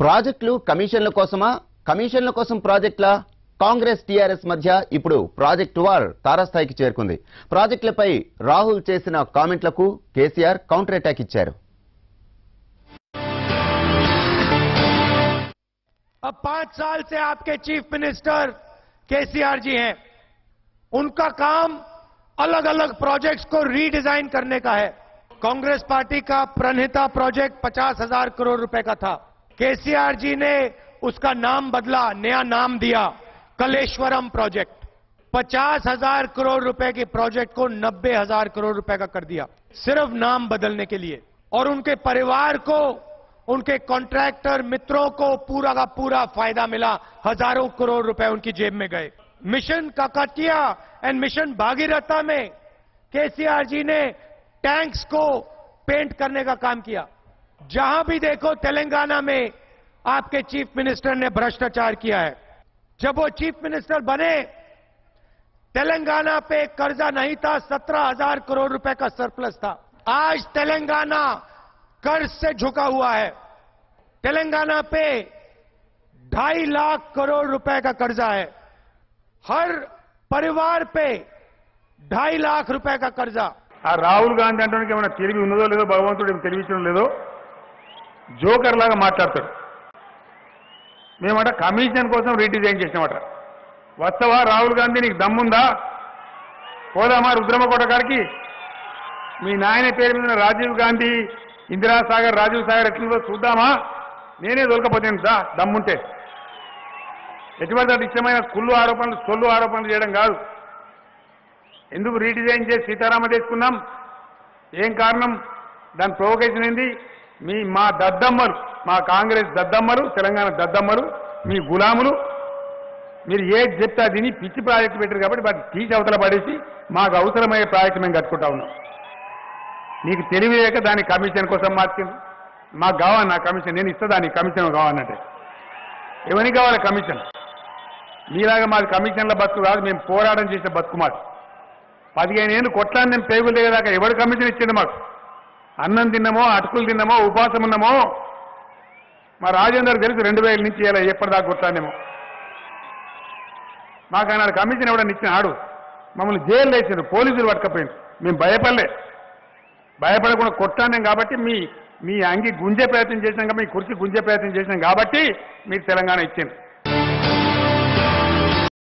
ప్రాజెక్టులు కమిషన్ల కోసమా కమిషన్ల కోసం ప్రాజెక్టుల కాంగ్రెస్ టీఆర్ఎస్ మధ్య ఇప్పుడు ప్రాజెక్టు వార్ తారాస్థాయికి చేరుకుంది ప్రాజెక్టులపై రాహుల్ చేసిన కామెంట్లకు కేసీఆర్ కౌంటర్ అటాక్ ఇచ్చారు अब पांच साल से आपके चीफ मिनिस्टर केसीआर जी हैं उनका काम अलग अलग प्रोजेक्ट्स को रीडिजाइन करने का है कांग्रेस पार्टी का प्रणहिता प्रोजेक्ट पचास हजार करोड़ रुपए का था केसीआर जी ने उसका नाम बदला, नया नाम दिया, कलेश्वरम प्रोजेक्ट। पचास हज़ार करोड़ रुपए के प्रोजेक्ट को नब्बे हज़ार करोड़ रुपए का कर दिया, सिर्फ़ नाम बदलने के लिए। और उनके परिवार को, उनके कॉन्ट्रैक्टर मित्रों को पूरा का पूरा फ़ायदा मिला, हज़ारों करोड़ रुपए उनकी जेब में गए। Mission Kakatiya and mission Bhagiratha में केसीआर जी ने टैंक्स को पेंट करने का काम किया। जहां भी देखो तेलंगाना में आपके चीफ मिनिस्टर ने भ्रष्टाचार किया है जब वो चीफ मिनिस्टर बने तेलंगाना पे कर्जा नहीं था सत्रह हजार करोड़ रुपए का सरप्लस था आज तेलंगाना कर्ज से झुका हुआ है तेलंगाना पे ढाई लाख करोड़ रुपए का कर्जा है हर परिवार पे ढाई लाख रुपए का कर्जा ఆ రాహుల్ గాంధీ అంటే ఏమైనా తెలివి ఉన్నదో లేదో భగవంతుడు ఏమి తెలివించడం లేదో జోకర్ లాగా మాట్లాడతాడు. మేమట కమిషన్ కోసం రీడిజైన్ చేసినామట. వస్తావా రాహుల్ గాంధీ నీకు దమ్ముందా? పోదామా రుద్రమకోట గారికి మీ నాయన పేరు మీద రాజీవ్ గాంధీ ఇందిరాసాగర్ రాజీవ్ సాగర్ ఎట్లుందో చూద్దామా? నేనే దొరకపోతాను దా దమ్ముంటే. ఎటువంటి అది ఇష్టమైన కుళ్ళు ఆరోపణలు సొల్లు ఆరోపణలు చేయడం కాదు. ఎందుకు రీడిజైన్ చేసి సీతారామ తీసుకున్నాం? ఏం కారణం? దాని ప్రొవకేషన్ ఏంది? మీ మా దద్దమ్మలు మా కాంగ్రెస్ దద్దమ్మలు తెలంగాణ దద్దమ్మలు మీ గులాములు మీరు ఏది చెప్తే అది పిచ్చి ప్రాజెక్టు పెట్టారు కాబట్టి వాటి తీసి అవతల పడేసి మాకు అవసరమయ్యే ప్రాజెక్టు మేము కట్టుకుంటా ఉన్నాం. నీకు తెలివిలేక దాని కమిషన్ కోసం మార్చింది. మాకు కావాలి నా కమిషన్ నేను ఇస్తా దానికి కమిషన్ కావాలంటే. ఎవరికి కావాలి కమిషన్? మీలాగా మాది కమిషన్ల బతుకు కాదు మేము పోరాటం చేసే బతుకు మాది. పదిహేను ఏళ్ళు కొట్లాన్ని మేము పేగులు దిగేదాకా ఎవరు కమిషన్ ఇచ్చింది మాకు? అన్నం తిన్నామో అటుకులు తిన్నామో ఉపాసం ఉన్నామో మా రాజేందర్ తెలుసు రెండు వేల నుంచి ఇలా ఎప్పటిదాకా కొట్లానేమో మాకు ఆయన కమిషన్ ఎవడని ఇచ్చిన ఆడు. మమ్మల్ని జైలు వేసిండు పోలీసులు పట్టుకపోయింది మేము భయపడలే. భయపడకుండా కొట్టానేం కాబట్టి మీ మీ అంగి గుంజే ప్రయత్నం చేసినాక మీ కుర్చీ గుంజే ప్రయత్నం చేసినాం కాబట్టి మీరు తెలంగాణ ఇచ్చింది